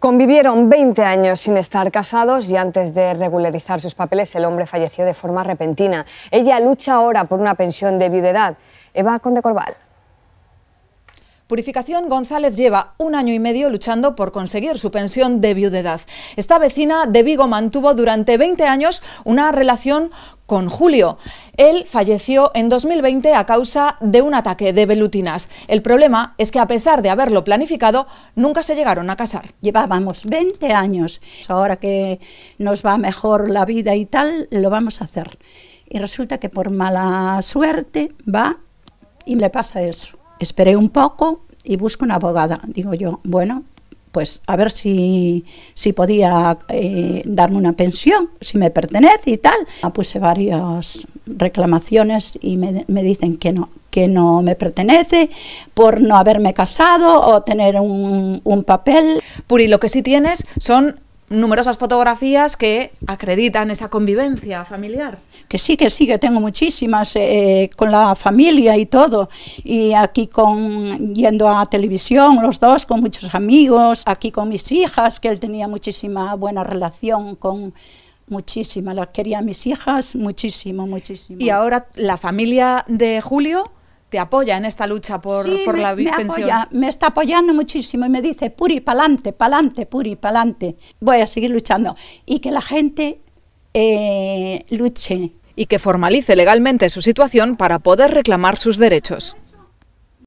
Convivieron 20 años sin estar casados y antes de regularizar sus papeles el hombre falleció de forma repentina. Ella lucha ahora por una pensión de viudedad. Eva Conde Corval. Purificación González lleva un año y medio luchando por conseguir su pensión de viudedad. Esta vecina de Vigo mantuvo durante 20 años una relación con Julio. Él falleció en 2020 a causa de un ataque de velutinas. El problema es que a pesar de haberlo planificado, nunca se llegaron a casar. Llevábamos 20 años. Ahora que nos va mejor la vida y tal, lo vamos a hacer. Y resulta que por mala suerte va y le pasa eso. Esperé un poco y busco una abogada. Digo yo, bueno, pues a ver si, si podía eh, darme una pensión, si me pertenece y tal. Ah, puse varias reclamaciones y me, me, dicen que no, que no me pertenece por no haberme casado o tener un, un papel. Puri, lo que sí tienes son numerosas fotografías que acreditan esa convivencia familiar. Que sí, que sí, que tengo muchísimas eh, con la familia y todo. Y aquí con yendo a televisión, los dos, con muchos amigos, aquí con mis hijas, que él tenía muchísima buena relación con muchísima, las quería a mis hijas muchísimo, muchísimo. Y ahora la familia de Julio te apoya en esta lucha por, sí, por me, la me pensión. Apoya, me está apoyando muchísimo y me dice, Puri, pa'lante, pa'lante, Puri, pa'lante. Voy a seguir luchando. Y que la gente eh, luche. Y que formalice legalmente su situación para poder reclamar sus derechos.